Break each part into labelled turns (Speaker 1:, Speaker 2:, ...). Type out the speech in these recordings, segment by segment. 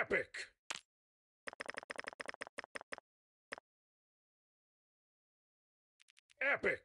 Speaker 1: Epic! Epic!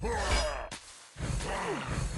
Speaker 1: Brrrr!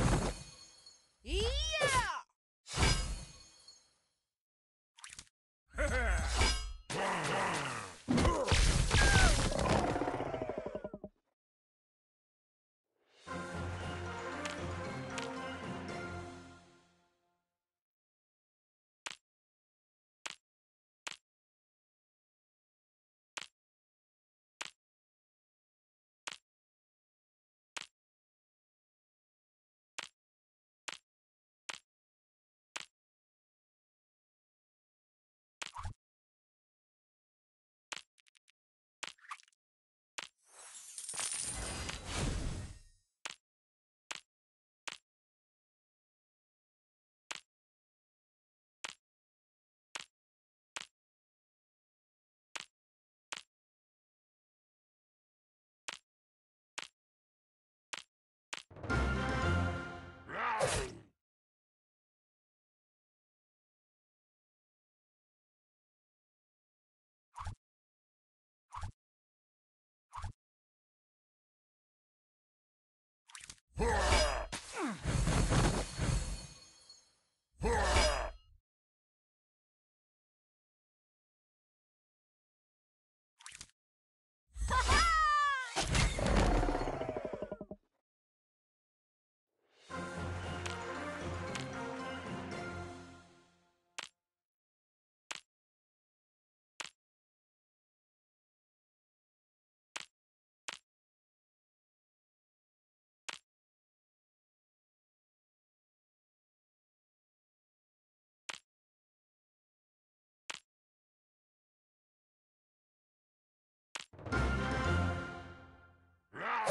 Speaker 1: Hurrah!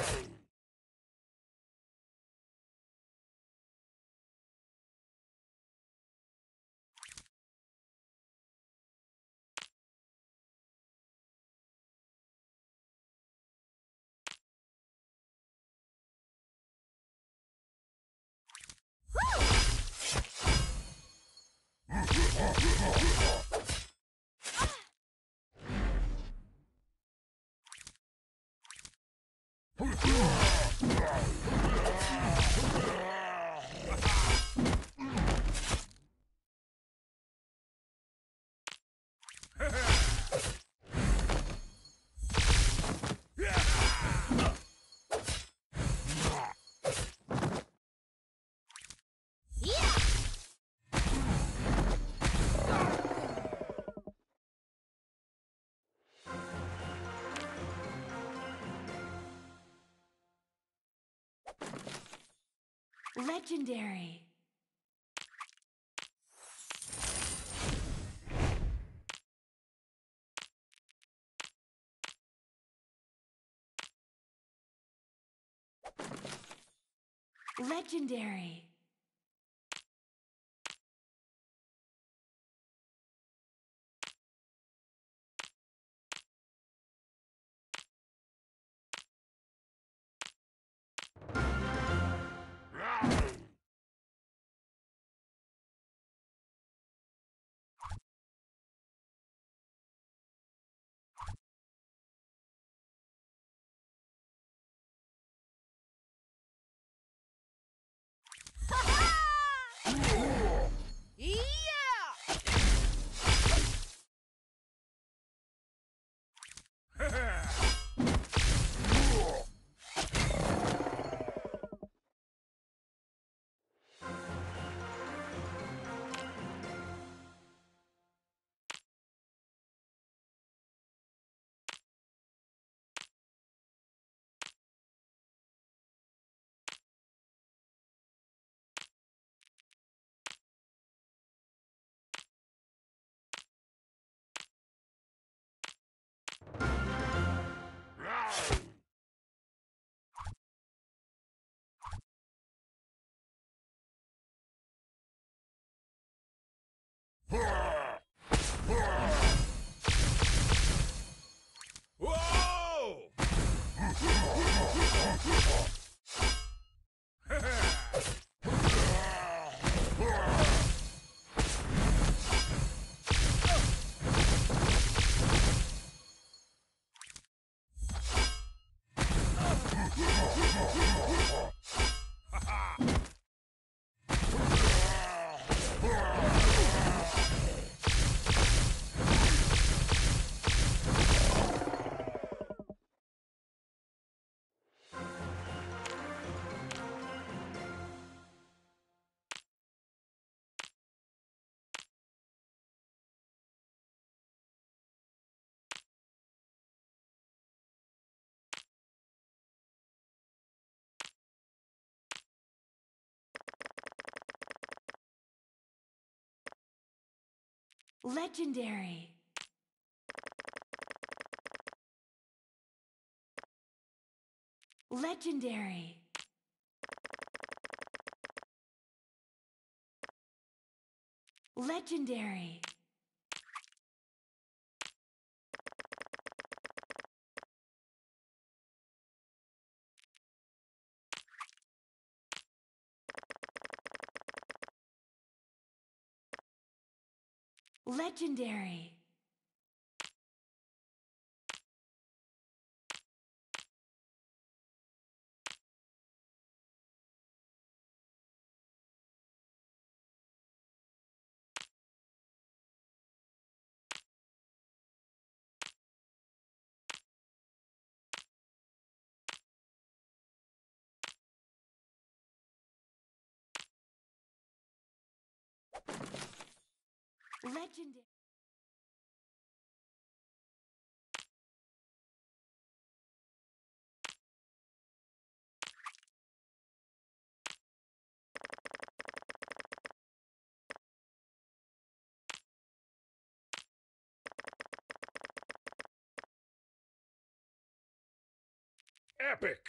Speaker 2: Oh, Legendary. Legendary.
Speaker 1: Whoa!
Speaker 2: Legendary. Legendary. Legendary. Legendary. Legendary.
Speaker 1: Epic!